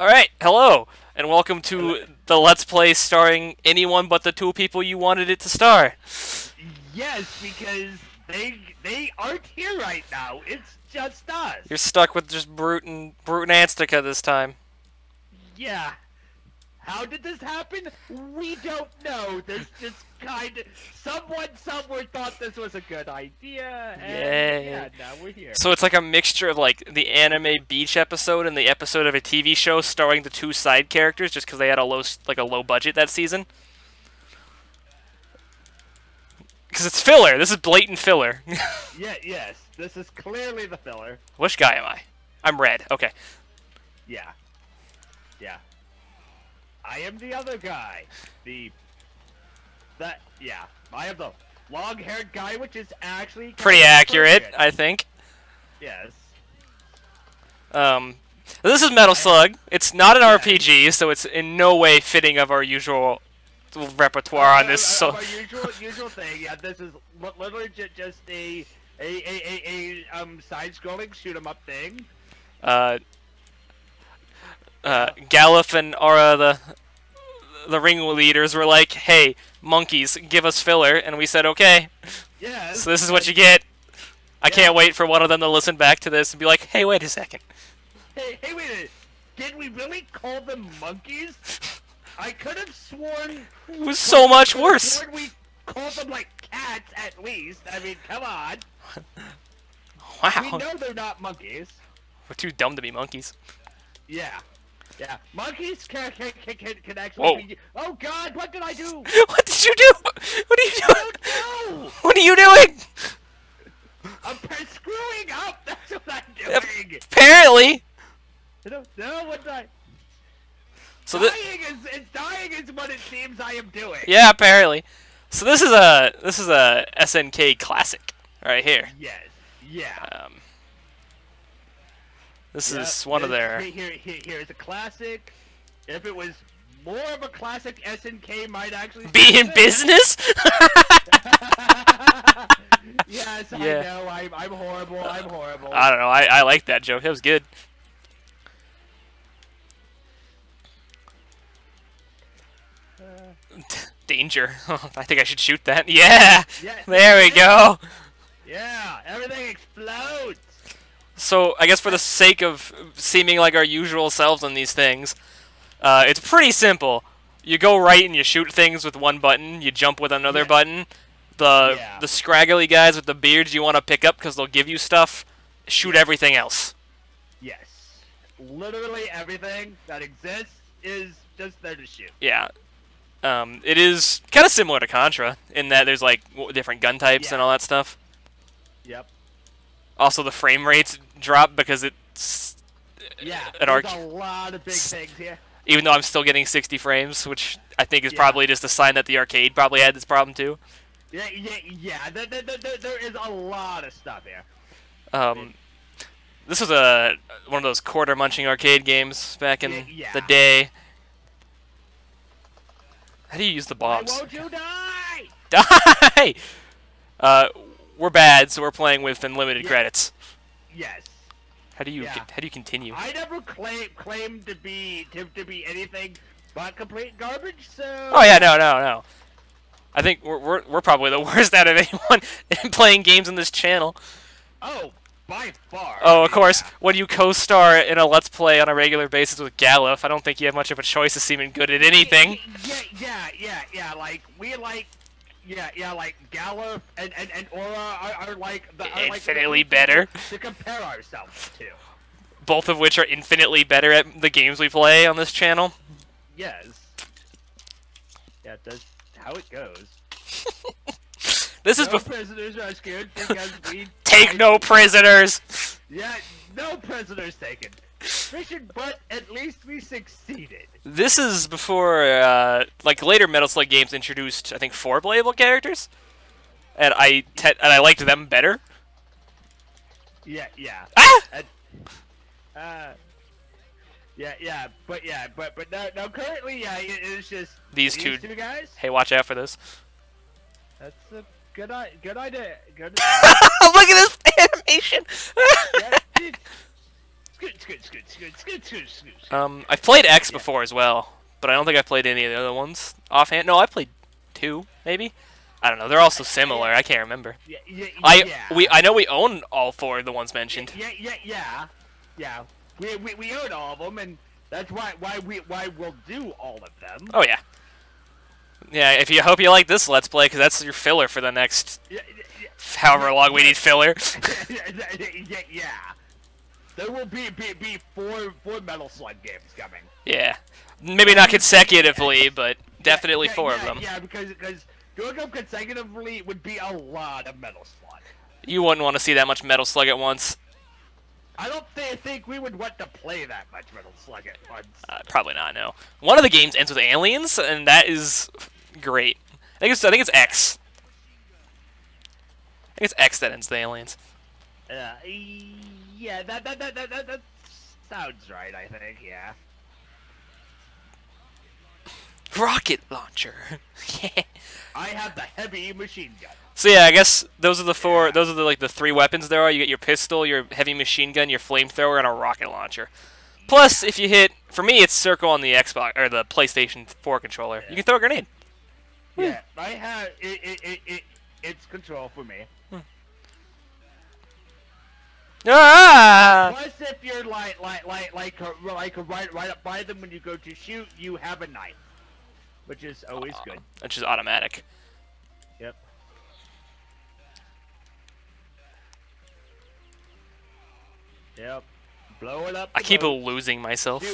Alright, hello, and welcome to the Let's Play starring anyone but the two people you wanted it to star. Yes, because they they aren't here right now. It's just us. You're stuck with just Brute and Brute and Anstca this time. Yeah. How did this happen? We don't know. There's just kind of someone somewhere thought this was a good idea, and Yay. yeah, now we're here. So it's like a mixture of like the anime beach episode and the episode of a TV show starring the two side characters just because they had a low like a low budget that season. Because it's filler. This is blatant filler. Yeah, yes, this is clearly the filler. Which guy am I? I'm red. Okay. Yeah, yeah. I am the other guy. The that yeah. I am the long-haired guy, which is actually Pretty accurate. I think. Yes. Um, this is Metal Slug. It's not an RPG, so it's in no way fitting of our usual repertoire on this. So our usual usual thing. Yeah, this is literally ju- just a a a a, a um side-scrolling shoot 'em up thing. uh, uh, Galuf and Aura, the the ringleaders, were like, "Hey, monkeys, give us filler," and we said, "Okay." Yeah. So this is what you get. I can't wait for one of them to listen back to this and be like, "Hey, wait a second. Hey, hey, wait a minute. Did we really call them monkeys? I could have sworn. It was so much worse." we called them like cats at least. I mean, come on. wow. We know they're not monkeys. we're too dumb to be monkeys. Yeah. Yeah, monkeys can can can, can, actually Whoa. be. Oh God, what did I do? What did you do? What are you doing? What are you doing? I'm screwing up. That's what I'm doing. Apparently. I don't know I. So dying is, is dying is what it seems I am doing. Yeah, apparently. So this is a this is a SNK classic right here. Yes. Yeah. Um, this Yep, is one of their. Here, here, here's a classic. If it was more of a classic, SNK might actually Be in business. yes, Yeah. I know. I'm, I'm horrible. I'm horrible. I don't know. I, I like that joke. It was good. Uh. Danger. I think I should shoot that. Yeah. Yeah, There we go. Yeah, everything explodes. So I guess for the sake of seeming like our usual selves on these things, uh, it's pretty simple. You go right and you shoot things with one button. You jump with another Yeah. button. The Yeah. the scraggly guys with the beards you want to pick up because they'll give you stuff. Shoot everything else. Yes, literally everything that exists is just there to shoot. Yeah. Um, it is kind of similar to Contra in that there's like different gun types and all that stuff. Yep. Also, the frame rates drop because it's Yeah. An there's arc- a lot of big things here. even though I'm still getting 60 frames, which I think is Yeah. probably just a sign that the arcade probably had this problem too. Yeah, yeah, yeah. There, there, there, there is a lot of stuff here. Um, this was a one of those quarter munching arcade games back in yeah. the day. How do you use the Why bombs? won't you die? Die! Uh, we're bad, so we're playing with unlimited Yeah. credits. Yes. How do you Yeah. how do you continue? I never claim claimed to be to, to be anything but complete garbage. So. Oh yeah, no, no, no. I think we're we're, we're probably the worst out of anyone in playing games on this channel. Oh, by far. Oh, of mean, course, yeah. when you co-star in a Let's Play on a regular basis with Galuf, I don't think you have much of a choice of seeming good at anything. Yeah, yeah, yeah, yeah. Like we like. Yeah, yeah, like Galuf and, and, and Aura are, are like the are like the Infinitely better. to compare ourselves to. Both of which are infinitely better at the games we play on this channel. Yes. Yeah, that's how it goes. This is No prisoners rescued because we take no prisoners. Yeah, no prisoners taken. Mission, but at least we succeeded. This is before, uh, like later Metal Slug games introduced, I think, four playable characters, and I and I liked them better. Yeah, yeah. Ah! And, uh, yeah, yeah, but yeah, but but no, no. Currently, yeah, it, it's just These two- two guys. Hey, watch out for this. That's a good, good idea. Good. Look at this animation. yeah, dude. Scoot, scoot, scoot, scoot, scoot, scoot, scoot. Um, I've played X before as well, but I don't think I've played any of the other ones offhand. No, I played two, maybe. I don't know. They're all so similar. I can't remember. Yeah, yeah, I we I know we own all four of the ones mentioned. Yeah, yeah, yeah, yeah. We, we, we own all of them, and that's why why we why we'll do all of them. Oh yeah. Yeah, if you hope you like this Let's Play, because that's your filler for the next Yeah, however long we need filler. yeah, yeah, yeah. There will be be, be four four Metal Slug games coming. yeah. Maybe not consecutively, but definitely Yeah, four yeah, of them. Yeah, because because doing them consecutively would be a lot of Metal Slug. You wouldn't want to see that much Metal Slug at once. I don't th- think we would want to play that much Metal Slug at once. Uh, probably not. No. One of the games ends with aliens, and that is great. I think it's I think it's X. I think it's X that ends the aliens. Uh, yeah, that that, that that that that sounds right. I think. Yeah. Rocket launcher. I have the heavy machine gun. So yeah, I guess those are the four. Those are the like the three weapons there are. You get your pistol, your heavy machine gun, your flamethrower, and a rocket launcher. Plus, if you hit, for me, it's circle on the Xbox or the PlayStation 4 controller. You can throw a grenade. Yeah, I have it. It, it, it it's control for me. Ah! Plus, if you're like like like like uh, like uh, right right up by them when you go to shoot, you have a knife, which is always good. Which is automatic. Yep. Yep. Blow it up. I keep boat. losing myself.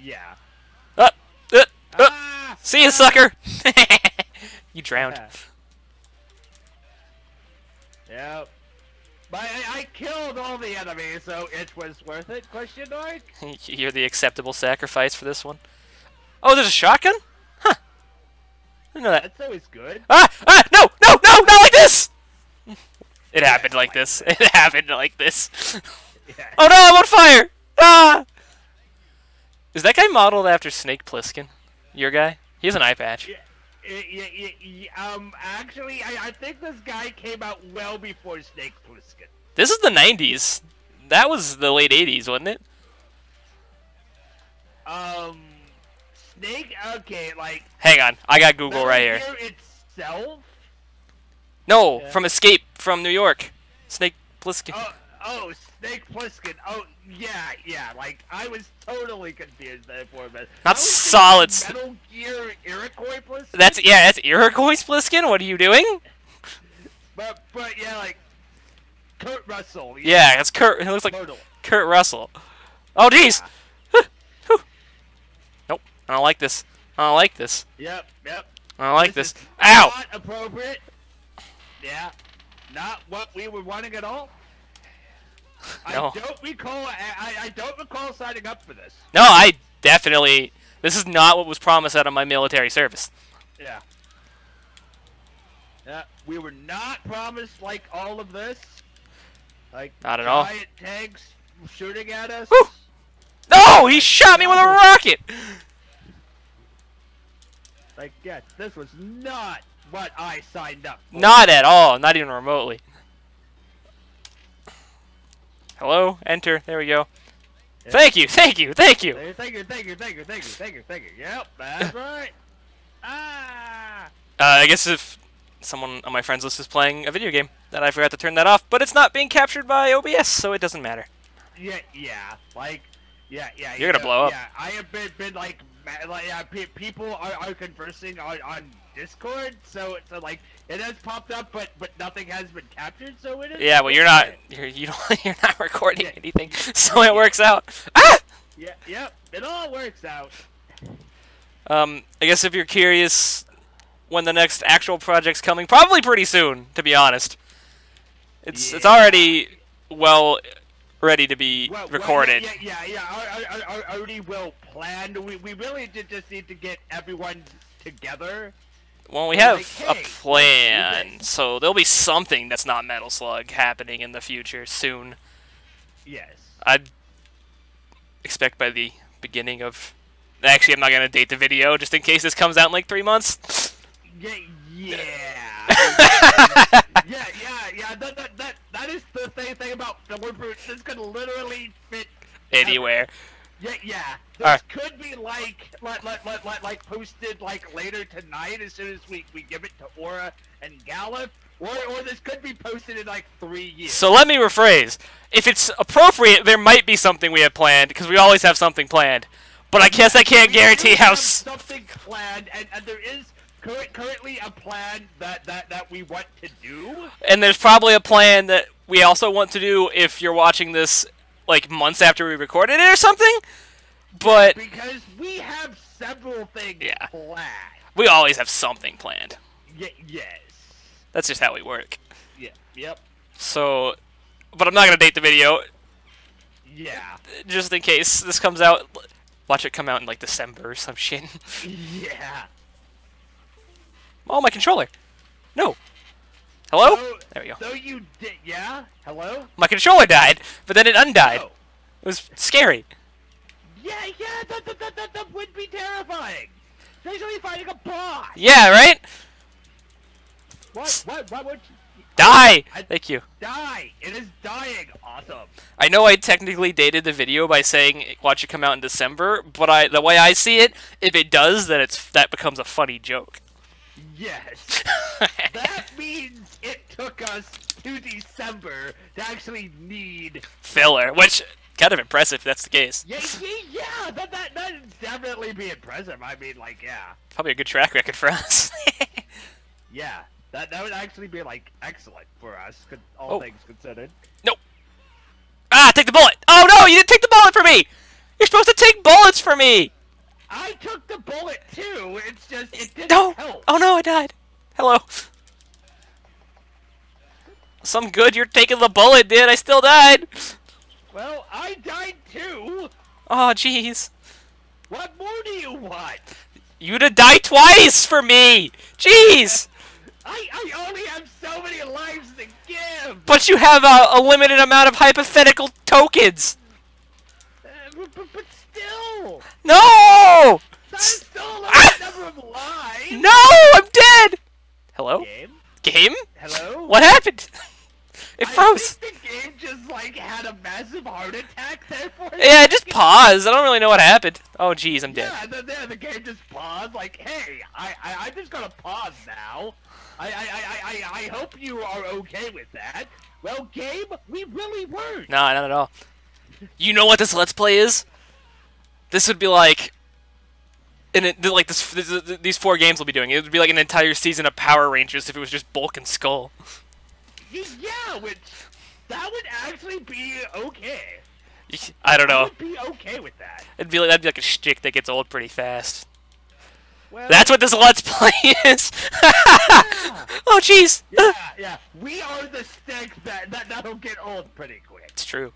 Yeah. Uh, uh, uh, Ah! see you, sucker! you drowned. Yep. But I, I killed all the enemies, so it was worth it? Question mark. You're the acceptable sacrifice for this one. Oh, there's a shotgun? Huh. I didn't know that. That's always good. Ah! Ah! No! No! No! Not like this! It happened like this. It happened like this. Yeah. Oh no! I'm on fire! Ah! Is that guy modeled after Snake Plissken? Your guy? He has an eye patch. Yeah, yeah, yeah, yeah, um, actually, I, I think this guy came out well before Snake Plissken. This is the 90s. That was the late 80s, wasn't it? Um, Snake, okay, like... Hang on. I got Google right here. Itself? No, Yeah. from Escape from New York. Snake Plissken. Oh, oh, Snake Plissken. Oh, yeah, yeah, like, I was totally confused there for a minute. Not solid Metal Gear Iroquois Plissken? That's yeah, that's Iroquois Pliskin. What are you doing? But, but, yeah, like, Kurt Russell. Yeah, that's Kurt. It looks like Total. Kurt Russell. Oh jeez. Nope. I don't like this. I don't like this. Yep, yep. I don't like this. is Ow! Not appropriate. Yeah. Not what we were wanting at all. No. I don't recall. I, I, don't recall signing up for this. No, I definitely. This is not what was promised out of my military service. Yeah. Yeah. We were not promised like all of this. Like Not at all. giant tanks shooting at us. Whew. No, he shot me with a rocket. Like yeah, this was not what I signed up for. Not at all. Not even remotely. Hello. Enter. There we go. Yeah. Thank you. Thank you. Thank you. Thank you, thank you, thank you, thank you, thank you, thank you. Yep, that's right. Ah. Uh, I guess if someone on my friends list is playing a video game, that I forgot to turn that off, but it's not being captured by OBS, so it doesn't matter. Yeah, yeah, like, yeah, yeah. You're you gonna know, blow up. Yeah, I have been, been like, like, yeah, pe- people are, are conversing on, on Discord, so so like it has popped up, but but nothing has been captured, so it is. Yeah, well, you're not you're you don't you're not recording Yeah. anything, so it works out. Ah! Yeah, yep, it all works out. Um, I guess if you're curious when the next actual project's coming, probably pretty soon, to be honest. It's it's already well ready to be Well, well, recorded. yeah, yeah, yeah, yeah. I, I, I already well planned. We we really did just need to get everyone together. Well, we have like, hey, a plan, so there'll be something that's not Metal Slug happening in the future soon. Yes. I'd expect by the beginning of. Actually, I'm not gonna date the video just in case this comes out in like three months. Yeah, yeah. yeah, yeah, yeah. That, that, that, that is the thing, thing about word brute. This could literally fit anywhere. Yeah, yeah. This Alright. could be like, like, like, like, like, like posted like later tonight as soon as we, we give it to Aura and Galuf, or or this could be posted in like three years. So let me rephrase. If it's appropriate, there might be something we have planned because we always have something planned. But I guess I can't We guarantee how. something planned, and, and there is current, currently a plan that, that that we want to do. And there's probably a plan that we also want to do if you're watching this like months after we recorded it or something. But Because we have several things Yeah. planned. we always have something planned. Y- yes. That's just how we work. Yeah. Yep. So, but I'm not gonna date the video Yeah. just in case this comes out. Watch it come out in like December or some shit. Yeah. oh, my controller. No. Hello? So, There we go. so you did? Yeah. Hello. My controller died, but then it undied. Oh. It was scary. Yeah, yeah. That, that, that, that, that would be terrifying. Especially fighting a boss. Yeah, right? What? What? What would Die! I- Thank you. die? It is dying. Awesome. I know I technically dated the video by saying watch it come out in December, but I the way I see it, if it does, then it's that becomes a funny joke. Yes. that means it took us to December to actually need. Filler, which kind of impressive if that's the case. Yeah, yeah, yeah. That that that'd definitely be impressive. I mean, like, yeah, Probably a good track record for us. yeah. That that would actually be like excellent for us, all Oh. things considered. Nope. ah, take the bullet! Oh no, you didn't take the bullet for me! You're supposed to take bullets for me! I took the bullet too. It's just it didn't No! help. Oh no, I died. Hello. Some good you're taking the bullet, dude. I still died. Well, I died too. Oh, jeez. What more do you want? You'd have died twice for me! Jeez! I I only have so many lives to give. But you have a, a limited amount of hypothetical tokens! Uh, but, but still, No! that's still a Ah! number of lives. No! I'm dead! Hello? Game. Game? Hello. What happened? It froze. the game just like had a massive heart attack there for Yeah, it just paused. I don't really know what happened. Oh, jeez, I'm dead. Yeah, the, the, the game just paused. Like, hey, I, I I'm just gonna pause now. I I, I, I I hope you are okay with that. Well, game, we really weren't. Nah, not at all. You know what this Let's Play is? This would be like, and it, like this, this, these four games we'll be doing. It would be like an entire season of Power Rangers if it was just Bulk and Skull. Yeah, which that would actually be okay. I don't know. I would be okay with that. It'd be like that'd be like a shtick that gets old pretty fast. Well, That's what this Let's Play is. oh, jeez. Yeah, yeah. We are the stick that, that that'll get old pretty quick. It's true.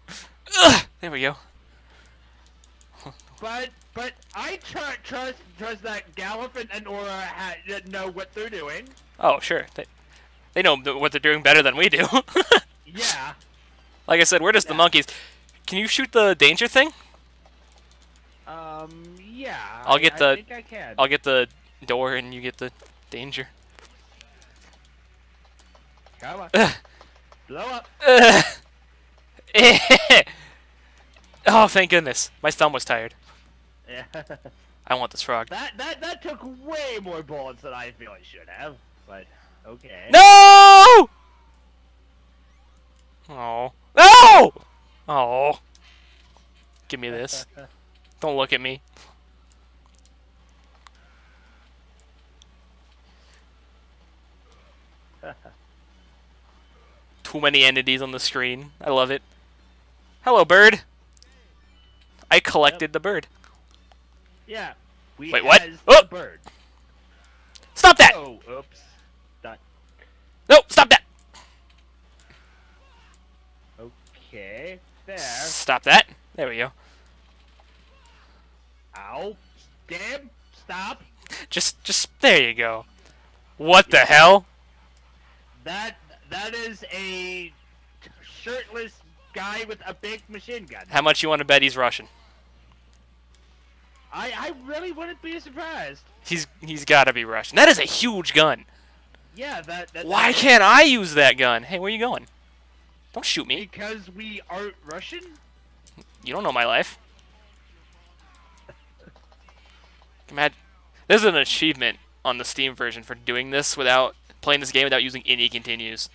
Ugh, there we go. But but I tr- trust trust that Galuf and, Aura ha- know what they're doing. Oh, sure. They, they know what they're doing better than we do. Yeah. like I said, we're just the monkeys. Can you shoot the danger thing? Um. Yeah. I'll I- get I the- think I can. I'll get the door and you get the danger. Come on. Blow up. Oh, thank goodness. My thumb was tired. Yeah. I want this frog. that that that took way more bullets than I feel it should have. But okay. No! Oh. No! Oh. Give me this. Don't look at me. Too many entities on the screen. I love it. Hello, bird. I collected the bird. Yeah. We Wait, what? Oh! bird. Stop that! Oh, oops. Done. No, stop that! Okay. There. Stop that. There we go. Ow. Damn. Stop. Just, just, there you go. What the hell? That that is a shirtless guy with a big machine gun. How much you want to bet he's Russian? I I really wouldn't be surprised. He's, he's gotta be Russian. That is a huge gun. Yeah, that. that Why that- can't I use that gun? Hey, where are you going? Don't shoot me. Because we aren't Russian. You don't know my life. Imagine, there's an achievement on the Steam version for doing this without playing this game without using any continues.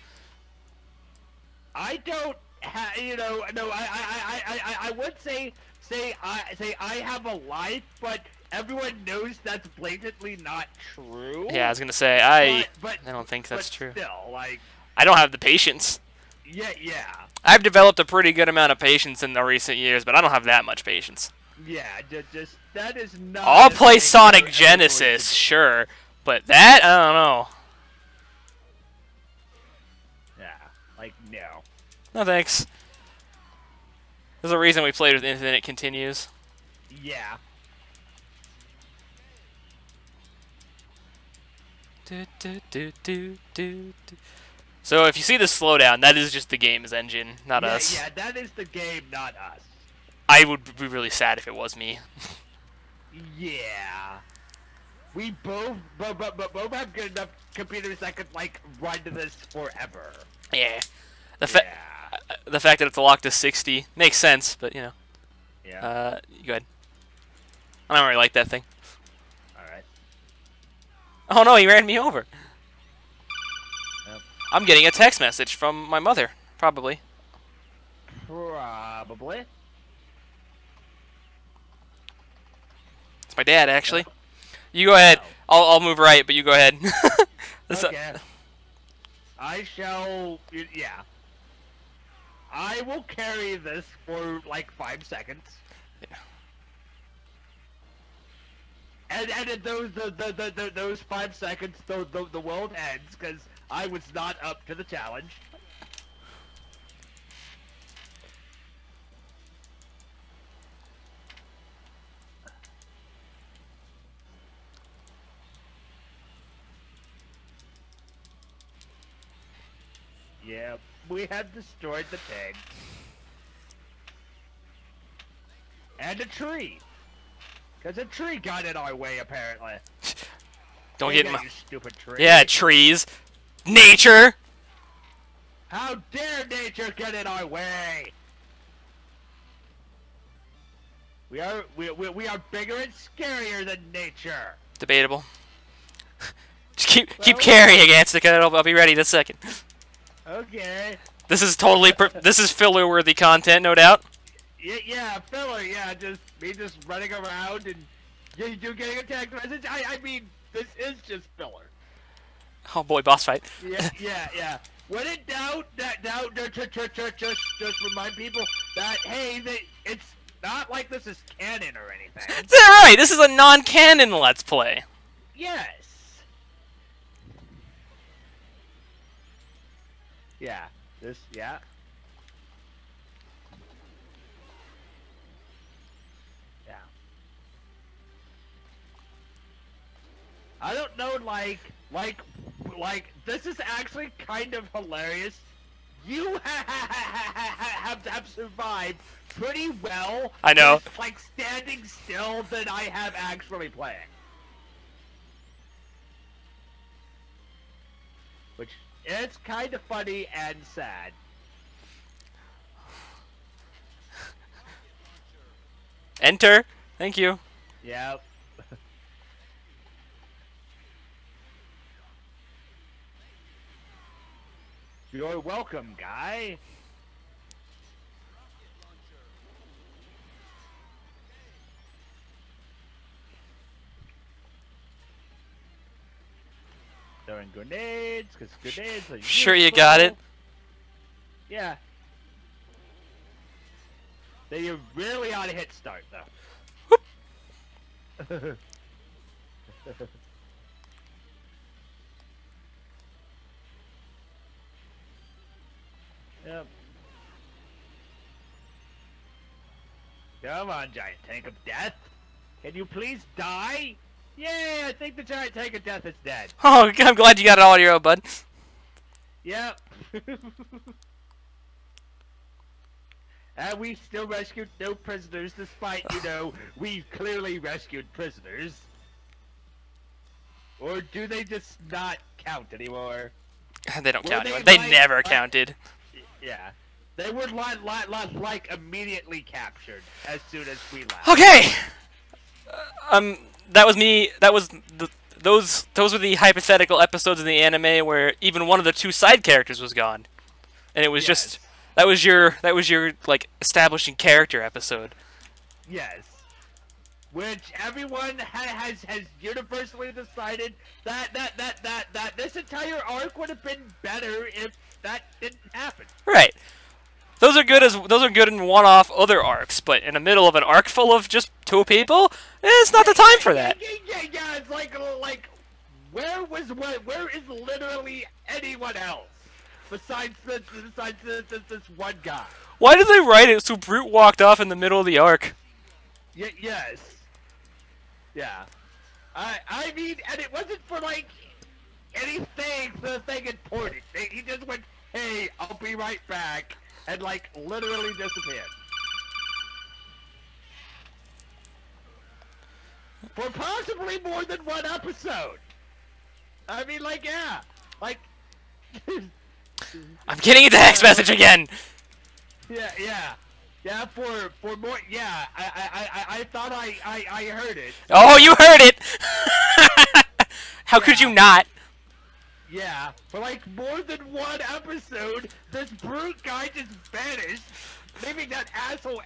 I don't ha you know, no, I, I, I, I, I would say, say, I, say I have a life, but everyone knows that's blatantly not true. Yeah, I was gonna say I. But, I don't think but that's true. Still, like, I don't have the patience. yeah, yeah, I've developed a pretty good amount of patience in the recent years, but I don't have that much patience. yeah. Just, just that is not. I'll play Sonic Genesis, sure, but that I don't know. Yeah, like no. No thanks. There's a reason we played with Infinite Continues. Yeah. Do, do, do. So if you see the slowdown, that is just the game's engine, not yeah, us. yeah, that is the game, not us. I would be really sad if it was me. Yeah. We both, but but but both have good enough computers that could like run this forever. yeah. The yeah. The fact that it's locked to 60 makes sense, but you know. Yeah. Uh, go ahead. I don't really like that thing. All right. Oh no, he ran me over. Yep. I'm getting a text message from my mother, probably. Probably. It's my dad, actually. You go ahead. I'll, I'll move right, but you go ahead. Okay. I shall. Yeah. I will carry this for like five seconds. Yeah. And and in those the, the, the, the those five seconds, the, the the world ends because I was not up to the challenge. Yep, we have destroyed the tank. And a tree. Because a tree got in our way, apparently. Don't Hey, get yeah, my. stupid tree. Yeah, trees. Nature! How dare nature get in our way? We are we, we, we are bigger and scarier than nature. Debatable. Just keep keep carrying, Anstca. I'll, I'll be ready in a second. Okay. This is totally per- this is filler worthy content, no doubt. Yeah, yeah, filler. Yeah, just me just running around and you, you getting a text message. I I mean, this is just filler. Oh boy, boss fight. Yeah, yeah, yeah. When in doubt, that doubt, just, just, just, just, just remind people that hey, they, it's not like this is canon or anything. Is that right? This is a non-canon Let's Play. Yes. Yeah. This. Yeah. Yeah. I don't know, like, like, like, this is actually kind of hilarious. You have, have survived pretty well. I know. with, Like standing still than I have actually playing. Which is kind of funny and sad. Enter. Thank you. Yep. You're welcome, guy. Throwing grenades, because grenades are Sure you got it. Yeah. Then you really ought to hit start, though. yep. Come on, giant tank of death. Can you please die? Yay, I think the giant tank of death is dead. Oh, I'm glad you got it all on your own, bud. Yep. and we still rescued no prisoners despite, you know, we clearly rescued prisoners. Or do they just not count anymore? They don't Well, count they anymore. They might- never might- counted. Yeah. They were like, like, like, like immediately captured as soon as we left. Okay. Uh, um, that was me. That was the those those were the hypothetical episodes in the anime where even one of the two side characters was gone, and it was just that was your that was your like establishing character episode. Yes. Which everyone ha- has has universally decided that that that that that this entire arc would have been better if that didn't happen. Right. Those are good as those are good in one-off other arcs, but in the middle of an arc full of just two people, it's not the time for that. Yeah, yeah, yeah, yeah, it's like like where was where, where is literally anyone else besides the, besides this, this, this one guy? Why did they write it so Brute walked off in the middle of the arc? Y- yes. Yeah. I I mean, and it wasn't for like anything the thing important. They- He just went, "Hey, I'll be right back," and like literally disappeared. For possibly more than one episode. I mean, like, yeah, like. I'm getting a text message again. Yeah, yeah, yeah. For for more, yeah. I I I, I- I thought I, I I heard it. Oh, you heard it. How could you not? Yeah, for like more than one episode, this brute guy just vanished, leaving that asshole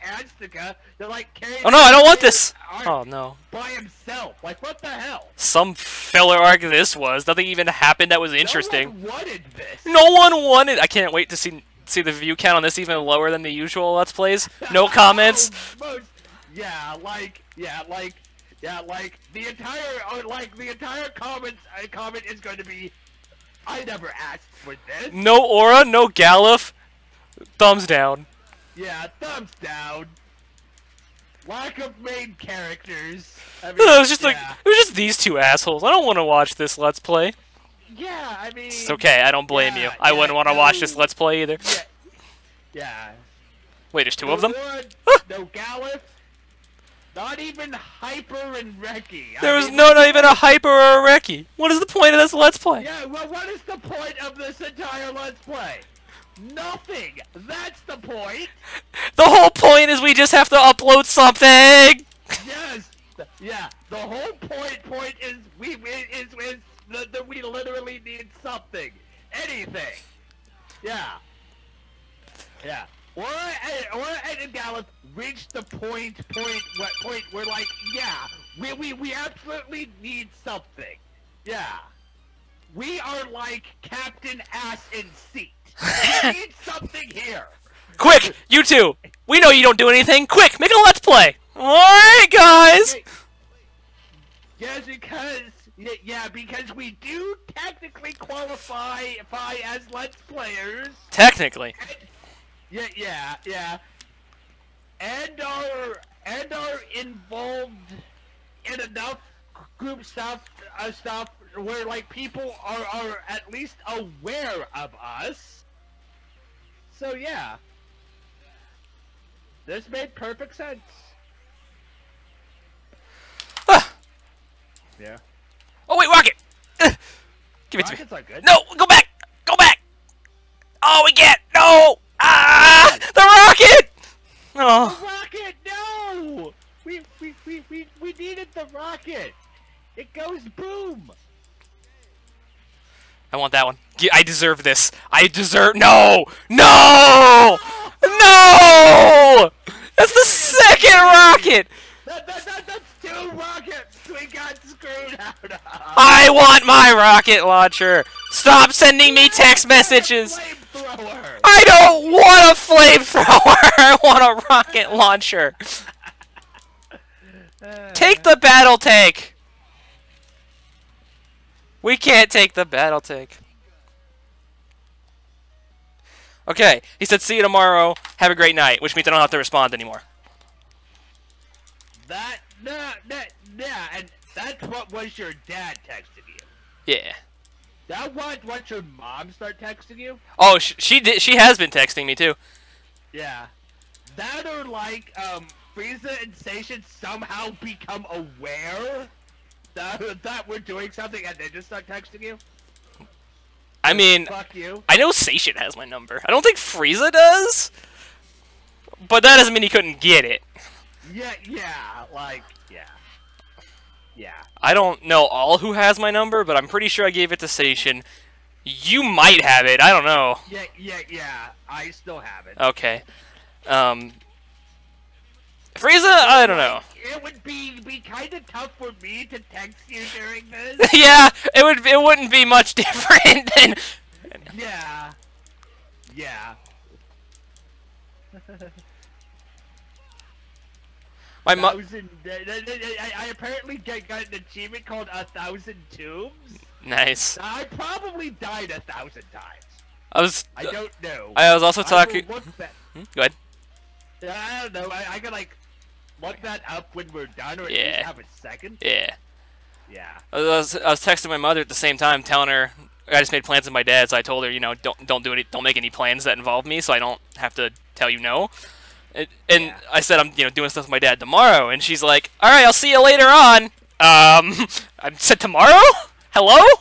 to like carry. Oh no, I don't want this. Oh no. By himself, like what the hell? Some filler arc this was. Nothing even happened that was interesting. No one wanted this. No one wanted. I can't wait to see see the view count on this even lower than the usual Let's Plays. No comments. Most, yeah, like yeah, like yeah, like the entire uh, like the entire comments uh, comment is going to be. I never asked for this. No aura, no Galuf. Thumbs down. Yeah, thumbs down. Lack of main characters. I mean, It was just like it was just these two assholes. I don't want to watch this Let's Play. yeah, I mean, It's okay. I don't blame you. I yeah, wouldn't want to watch this. Let's Play either. Yeah, yeah. Wait, there's two no of them. Wood, no Galuf, not even Hyper and Reki. There was mean, no, not even a hyper or a Reki. What is the point of this Let's Play? Yeah, well, what is the point of this entire Let's Play? Nothing. That's the point. The whole point is we just have to upload something. Yes. Yeah. The whole point point is we is is that that we literally need something, anything. Yeah. Yeah. Or or and Galuf reached the point point what point where like yeah we we we absolutely need something. Yeah. We are like Captain Ass in Seat. Need something here. Quick, you two. We know you don't do anything. Quick, make a Let's Play. All right, guys. Yes, because yeah, because we do technically qualify as let's players. Technically. Yeah, yeah, yeah. And are and are involved in enough group stuff uh, stuff where like people are are at least aware of us. So yeah. This made perfect sense. Ah. Yeah. Oh wait, rocket. Ugh. Give it to me. Rockets good. No, go back. Go back. Oh, we can't. No. Ah, the rocket. Oh. The rocket, no! We, we, we, we, we needed the rocket. It goes boom. I want that one. I deserve this. I deserve. No! No! No! That's the second rocket! That, that, that, that's two rockets we got screwed out of. I want my rocket launcher! Stop sending me text messages! I don't want a flamethrower! I want a rocket launcher! Take the battle tank! We can't take the battle tank. Okay, he said see you tomorrow, have a great night, which means I don't have to respond anymore. That, nah, that, yeah, and that's what was your dad texting you. Yeah. That was what your mom start texting you? Oh, sh she did. She has been texting me too. Yeah. That or like, um, Frieza and Station somehow become aware that, that we're doing something and they just start texting you? I mean, Fuck you. I know Station has my number. I don't think Frieza does. But that doesn't mean he couldn't get it. Yeah, yeah, like, yeah. Yeah. I don't know all who has my number, but I'm pretty sure I gave it to Station. You might have it. I don't know. Yeah, yeah, yeah. I still have it. Okay. Um. Frieza, I don't know. It would be be kind of tough for me to text you during this. yeah, it would. It wouldn't be much different than. yeah. Yeah. My mo- thousand. I, I apparently got an achievement called a thousand tombs. Nice. I probably died a thousand times. I was. I don't know. I was also talking. Hmm? Go ahead. I don't know. I, I could like look that up when we're done, or at Yeah. least have a second. Yeah. Yeah. I was, I was texting my mother at the same time, telling her I just made plans with my dad. So I told her, you know, don't don't do any, don't make any plans that involve me, so I don't have to tell you no. And, and Yeah. I said I'm, you know, doing stuff with my dad tomorrow, and she's like, "All right, I'll see you later on." Um, I said tomorrow. Hello.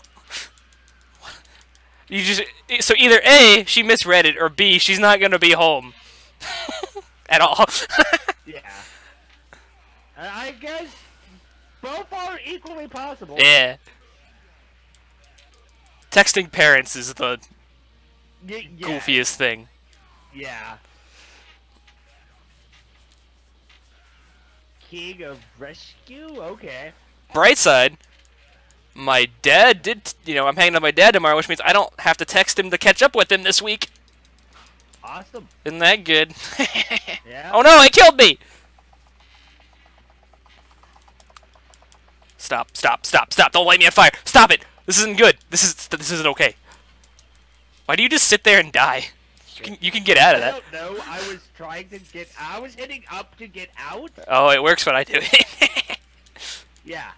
You just so either A, she misread it, or B, she's not gonna be home at all. Yeah. I guess both are equally possible. yeah. Texting parents is the Y- yeah. goofiest thing. Yeah. King of Rescue? Okay. bright side, my dad did. You know, I'm hanging out with my dad tomorrow, which means I don't have to text him to catch up with him this week. Awesome. Isn't that good? Yeah. oh no, it killed me! Stop, stop, stop, stop. Don't light me on fire. Stop it. This isn't good. This is this isn't okay. Why do you just sit there and die? You can you can get out of that. No, I was trying to get I was hitting up to get out. Oh, it works when I do it. yeah.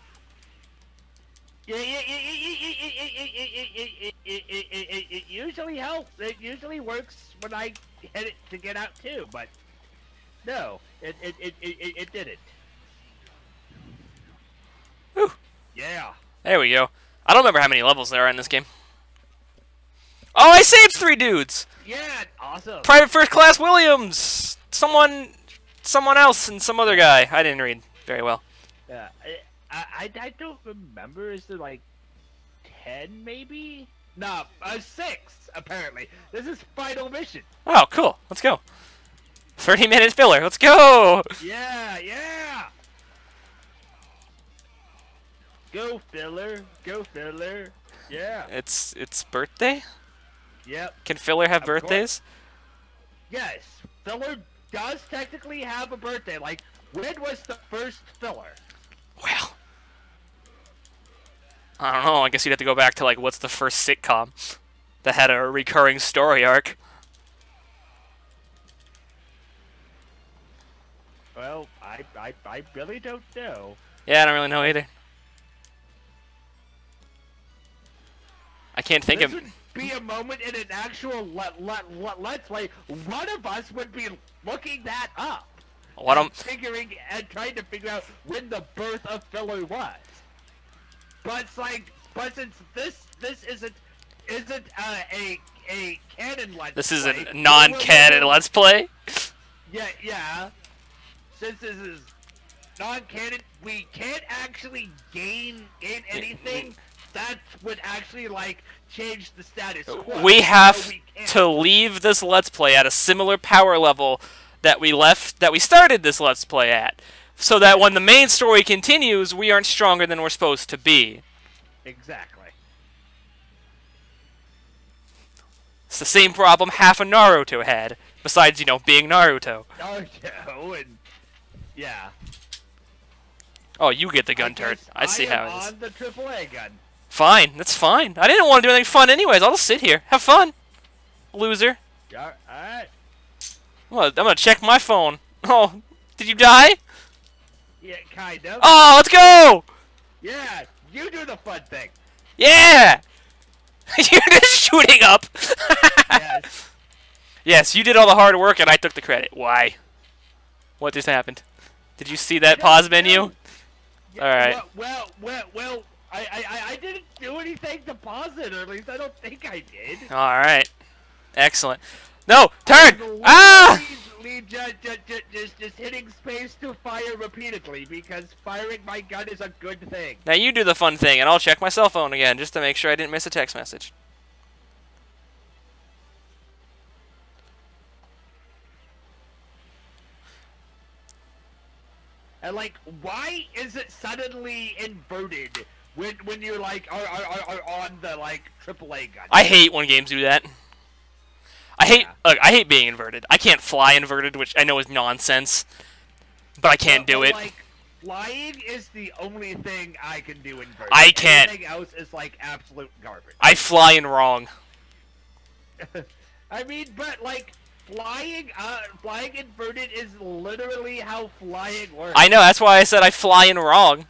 It usually helps. It usually works when I hit it to get out too, but no, it it it it, it didn't. Whew. Yeah. There we go. I don't remember how many levels there are in this game. Oh, I saved three dudes. Yeah. Awesome. Private First Class Williams. Someone, someone else, and some other guy. I didn't read very well. Yeah. I, I I don't remember. Is there like ten maybe? No, uh, six apparently. This is final mission. Oh, cool. Let's go. 30 minute filler. Let's go. Yeah, yeah. Go filler, go filler. Yeah. It's it's birthday. Yep. Can filler have Of course. birthdays? Yes. Filler does technically have a birthday. Like, when was the first filler? Well, I don't know. I guess you'd have to go back to like what's the first sitcom that had a recurring story arc. Well, I I, I really don't know. Yeah, I don't really know either. I can't think this of. would be a moment in an actual let let let let's play. One of us would be looking that up. What I'm figuring and trying to figure out when the birth of filler was. But it's like, but since this this isn't isn't uh, a a canon let's this is play, a non-canon let's play? Yeah, yeah. Since this is non-canon, we can't actually gain gain anything. That would actually like change the status quo. We so have we to leave this let's play at a similar power level that we left that we started this let's play at. So that when the main story continues, we aren't stronger than we're supposed to be. exactly. It's the same problem half of Naruto had, besides, you know, being Naruto. Naruto and yeah. Oh, you get the gun turret. guess I see am how it is. on the AAA gun. Fine, that's fine. I didn't want to do anything fun anyways. I'll just sit here. Have fun. Loser. Alright. Well, I'm gonna check my phone. Oh, did you die? Yeah, kind of. Oh, let's go! Yeah, you do the fun thing. Yeah! You're just shooting up. Yes. yes, you did all the hard work and I took the credit. Why? What just happened? Did you see that pause menu? Yeah, Alright. Well, well, well, well, I, I, I- didn't do anything to pause it, or at least I don't think I did. All right. Excellent. No, turn! Ah! lead, lead ju- ju- ju- just, just hitting space to fire repeatedly because firing my gun is a good thing. Now you do the fun thing, and I'll check my cell phone again just to make sure I didn't miss a text message. And like, why is it suddenly inverted when when you're like are, are, are, on the like AAA gun? I hate when games do that. I hate Yeah. look, I hate being inverted. I can't fly inverted, which I know is nonsense, but I can't But- do but, it. Like, flying is the only thing I can do inverted. I can't. Everything else is like absolute garbage. I fly in wrong. I mean, but like flying, uh, flying inverted is literally how flying works. I know, that's why I said I fly in wrong.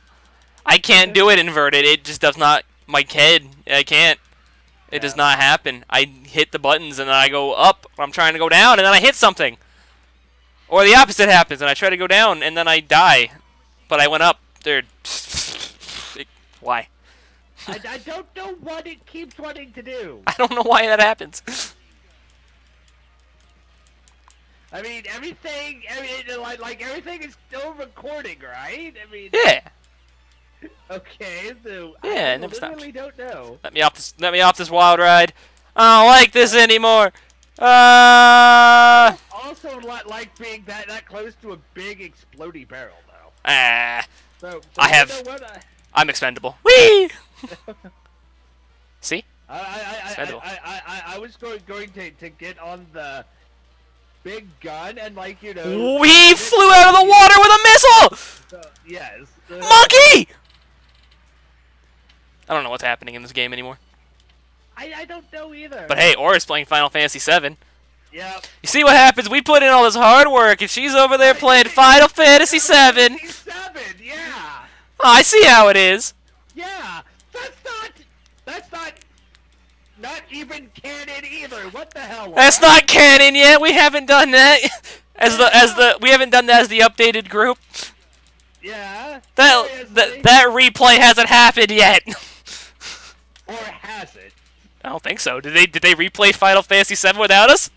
I can't do it inverted. It just does not my head. I can't. It does not happen. I hit the buttons and then I go up. I'm trying to go down and then I hit something. Or the opposite happens and I try to go down and then I die. But I went up. There. Why? I, I don't know what it keeps wanting to do. I don't know why that happens. I mean, everything. I mean, like, like everything is still recording, right? I mean, Yeah. okay, so Yeah, I never stopped. don't know. Let me off this. Let me off this wild ride. I don't like this anymore. Uh. Also, li- like being that that close to a big explodey barrel, though. Ah. So, so I you have- know? I, I'm expendable. Whee! See? I, I, I. I, I, I, was going going to, to get on the big gun and like you know. We flew out of the water with a missile! Uh, yes. Uh, Monkey! I don't know what's happening in this game anymore. I, I don't know either. But hey, Aura's playing Final Fantasy VII. yeah. You see what happens? We put in all this hard work, and she's over there playing Final Fantasy VII. Seven, yeah. Oh, I see how it is. Yeah. That's not. That's not. Not even canon either. What the hell? That's not canon yet. We haven't done that as the as the we haven't done that as the updated group. Yeah. That that, that replay hasn't happened yet. Or has it? I don't think so. Did they did they replay Final Fantasy VII without us?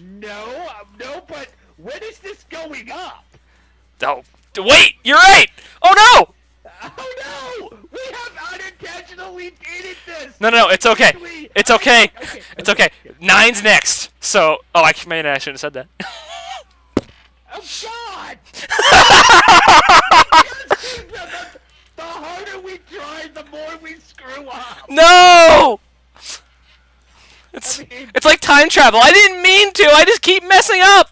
No. uh, No. But when is this going up? Oh, wait, you're right. Oh no. Oh no! We have unintentionally dated this. No, no, no, it's okay. We- It's okay. Okay, It's okay. Nine's next. So, oh, I maybe I shouldn't have said that. Oh God! the, harder we try, the more we screw up. no. It's I mean- it's like time travel. I didn't mean to. I just keep messing up.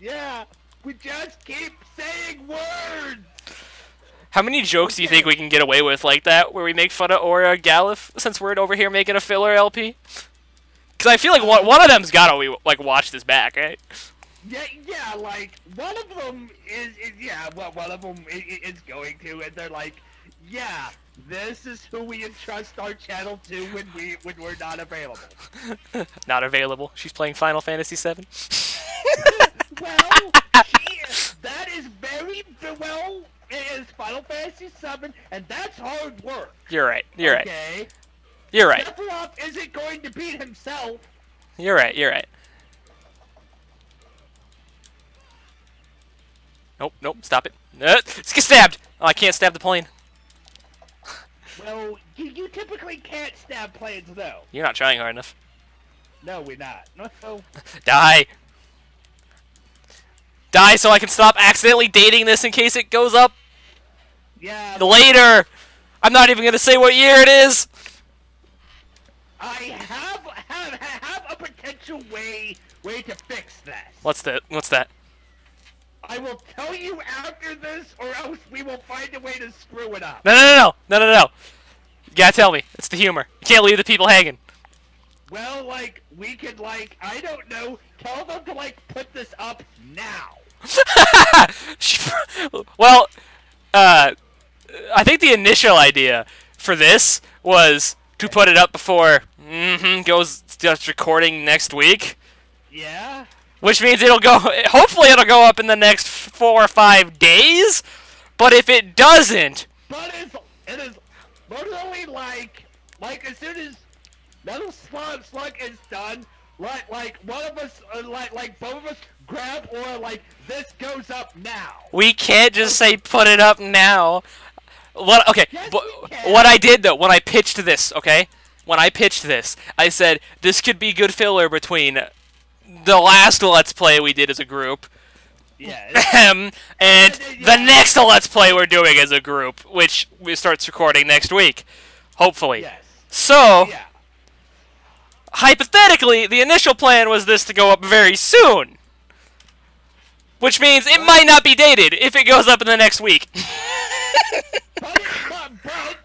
Yeah, we just keep saying words. How many jokes do you think we can get away with like that, where we make fun of Aura Galuf, since we're over here making a filler LP? Because I feel like one, one of them's gotta like watch this back, right? Yeah, yeah, like one of them is, is yeah, well, one of them is, is going to, and they're like, yeah, this is who we entrust our channel to when we when we're not available. Not available. She's playing Final Fantasy VII. Well, she is, that is very well It is Final Fantasy VII, and that's hard work. You're right. You're right. Okay. You're right. Sephiroth isn't going to beat himself. You're right. You're right. Nope. Nope. Stop it. Uh, let's get stabbed. Oh, I can't stab the plane. Well, you, you typically can't stab planes, though. You're not trying hard enough. No, we're not. No. Die. Die so I can stop accidentally dating this in case it goes up Yeah. later. I'm not even gonna say what year it is. I have have have a potential way way to fix this. What's that? What's that? I will tell you after this, or else we will find a way to screw it up. No, no, no, no, no, no, no. You gotta tell me. It's the humor. You can't leave the people hanging. Well, like we could like I don't know, tell them to like put this up now. well, uh, I think the initial idea for this was to put it up before mm goes just recording next week, Yeah. Which means it'll go. Hopefully, it'll go up in the next four or five days. But if it doesn't, But it's it is literally like like as soon as Metal Slug Slug is done, like like one of us uh, like like both of us grab or like this goes up now. We can't just say put it up now. What? Okay. Yes, what I did though, when I pitched this, okay, when I pitched this, I said this could be good filler between the last Let's Play we did as a group, Yes. and Yeah. the next Let's Play we're doing as a group, which we starts recording next week, hopefully. yes. So Yeah. hypothetically, the initial plan was this to go up very soon. Which means it might not be dated if it goes up in the next week. But, but, but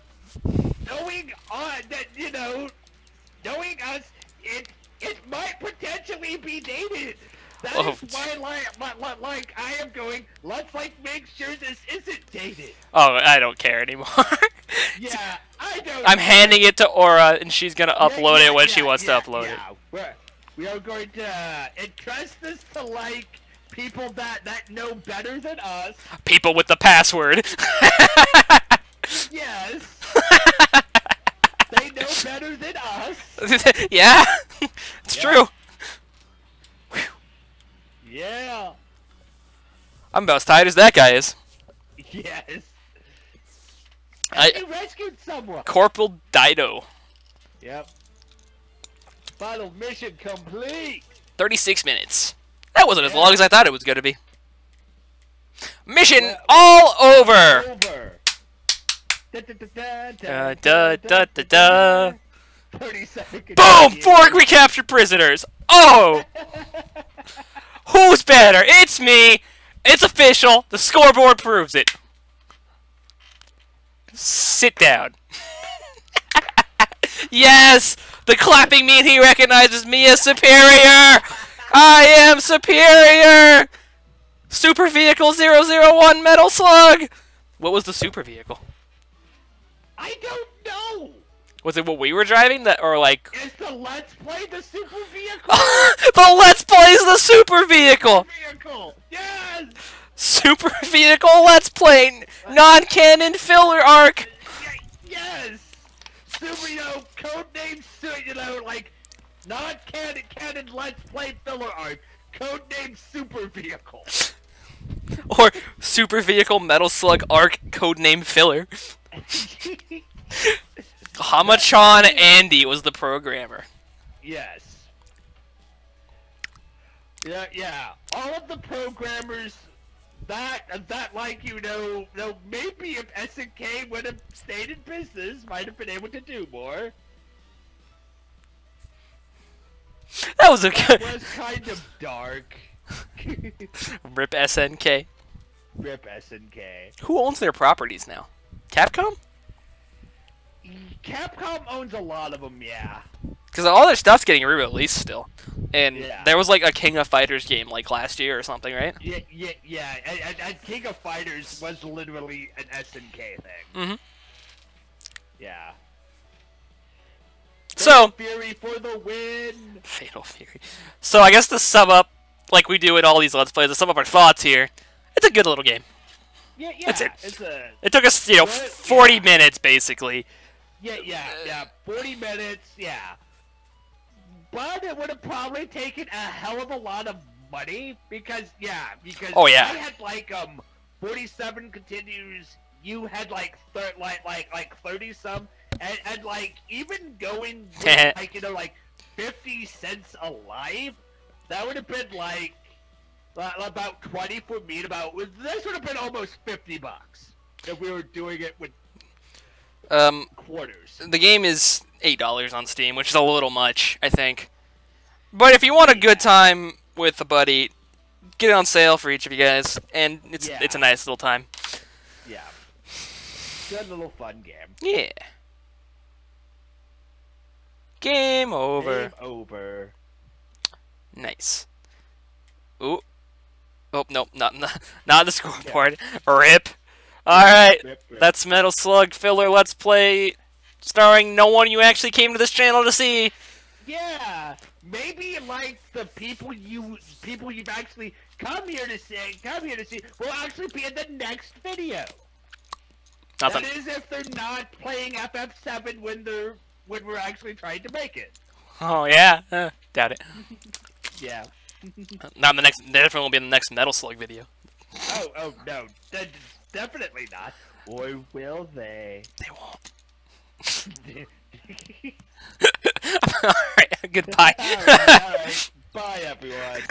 knowing uh, that you know, knowing us, it might potentially be dated. That is Oh. why, like, like, like, I am going. Let's like make sure this isn't dated. oh, I don't care anymore. Yeah, I don't. I'm handing it to Aura, and she's gonna upload yeah, it when she wants yeah, to upload it. yeah. We're, we are going to uh, entrust this to like people that that know better than us. People with the password. Yes. they know better than us. yeah, it's Yeah. true. Yeah. I'm about as tired as that guy is. Yes. I- you rescued someone. Corporal Dido. Yep. Final mission complete. 36 minutes. That wasn't as long as I thought it was gonna be. Mission Well- all over. Over. Da, da, da, Da, da, da, da, da. 30. Boom! Fork recaptured prisoners. Oh! Who's better? It's me. It's official. The scoreboard proves it. Sit down. yes! The clapping mean he recognizes me as superior! I am superior! Super Vehicle 001 Metal Slug! What was the super vehicle? I don't know. Was it what we were driving? That or like Is the Let's Play the super vehicle? the Let's Plays the super vehicle! vehicle. Yes. Super vehicle Let's Play non-canon filler arc. Yes. Super, you know, codename, su- you know, like non-canon canon Let's Play filler arc. Codename Super Vehicle. or Super Vehicle Metal Slug Arc codename filler. Hamachan Andy was the programmer. yes. Yeah, yeah. All of the programmers that that like you know, know maybe if SNK would have stayed in business, might have been able to do more. That was a good Was kind of dark. rip SNK. Rip SNK. Who owns their properties now? Capcom? Capcom owns a lot of them, yeah. Because all their stuff's getting re-released still. And Yeah. there was like a King of Fighters game like last year or something, right? Yeah, yeah, yeah. And, and, King of Fighters was literally an SNK thing. Mhm. Yeah. So Fury for the win. Fatal Fury. So I guess to sum up, like we do in all these Let's Plays, to sum up our thoughts here, it's a good little game. Yeah, yeah. That's it. It's a It took us, you know, Good, 40 yeah. minutes basically. yeah, yeah, yeah. Forty minutes, yeah. But it would have probably taken a hell of a lot of money because yeah, because Oh, yeah. I had like um forty-seven continues. You had like thir- like like like thirty some, and, and like even going with, like you know like fifty cents a live, that would have been like about twenty for me. and About this would have been almost fifty bucks if we were doing it with Um, quarters. the game is $8 on Steam, which is a little much, I think. But if you want a good time with a buddy, get it on sale for each of you guys, and it's Yeah. it's a nice little time. Yeah. Good little fun game. Yeah. Game over. Game over. Nice. Ooh. Oh, nope, not, not, not the scoreboard. Rip. Alright, Rip, rip. that's Metal Slug Filler Let's Play, starring no one you actually came to this channel to see. Yeah. Maybe like the people you people you've actually come here to see come here to see will actually be in the next video. Nothing. That is if they're not playing FF7 when they're when we're actually trying to make it. Oh yeah, uh, doubt it. Yeah. Not in the next. Definitely won't be in the next Metal Slug video. Oh, oh no, de- definitely not. Or will they? They won't. All right. Goodbye. all right, all right. Bye, everyone.